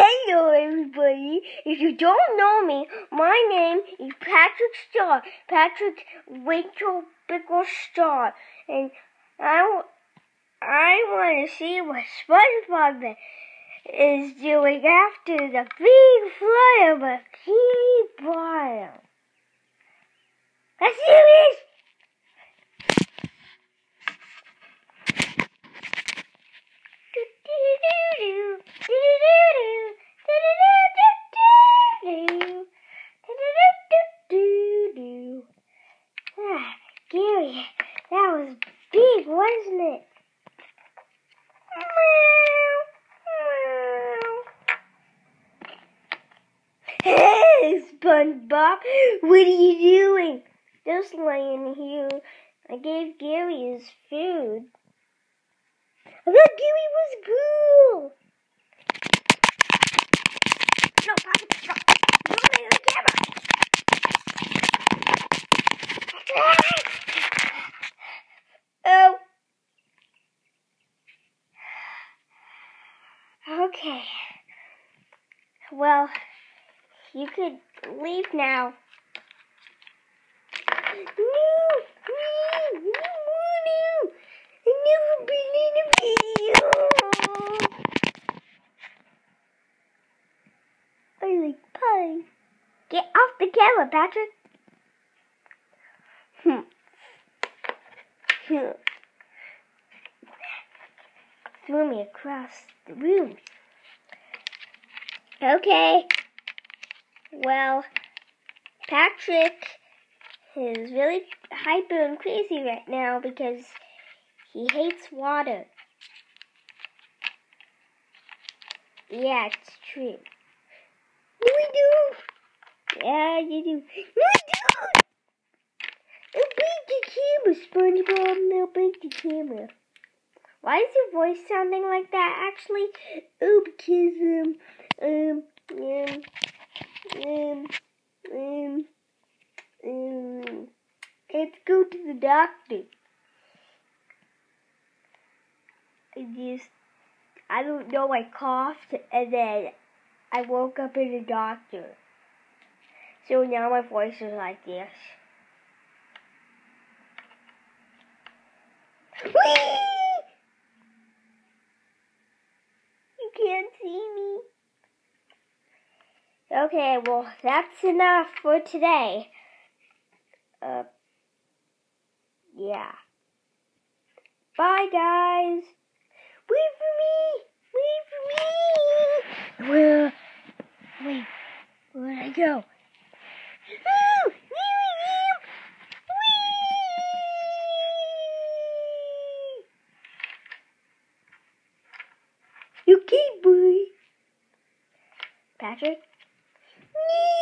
Hello, everybody. If you don't know me, my name is Patrick Star. Patrick Rachel Bickle Star. And I, I want to see what SpongeBob is doing after the big a key bottle. Let's do this! Ah, Gary, that was big, wasn't it? Hey, SpongeBob, what are you doing? Just laying here. I gave Gary his food. I thought Gary was cool. No, Patrick, stop. Don't make the camera. oh. Okay. Well, you could leave now. No, no, no, no. I've never been in a video. I like pie. Get off the camera, Patrick. Hmm. Hmm. Threw me across the room. Okay. Well, Patrick is really hyper and crazy right now because he hates water. Yeah, it's true. No, I do. Yeah, you do. No, I don't. I'll break the camera, SpongeBob. I'll break the camera. Why is your voice sounding like that, actually? Oh, because, um, um, um, um, um, um, let's go to the doctor. I just, I don't know, I coughed and then I woke up in the doctor. So now my voice is like this. Whee! You can't see me. Okay, well, that's enough for today. Uh, yeah. Bye, guys. Wait for me. Wait for me. Where? Wait. Where'd I go? Boy. Patrick? Nini!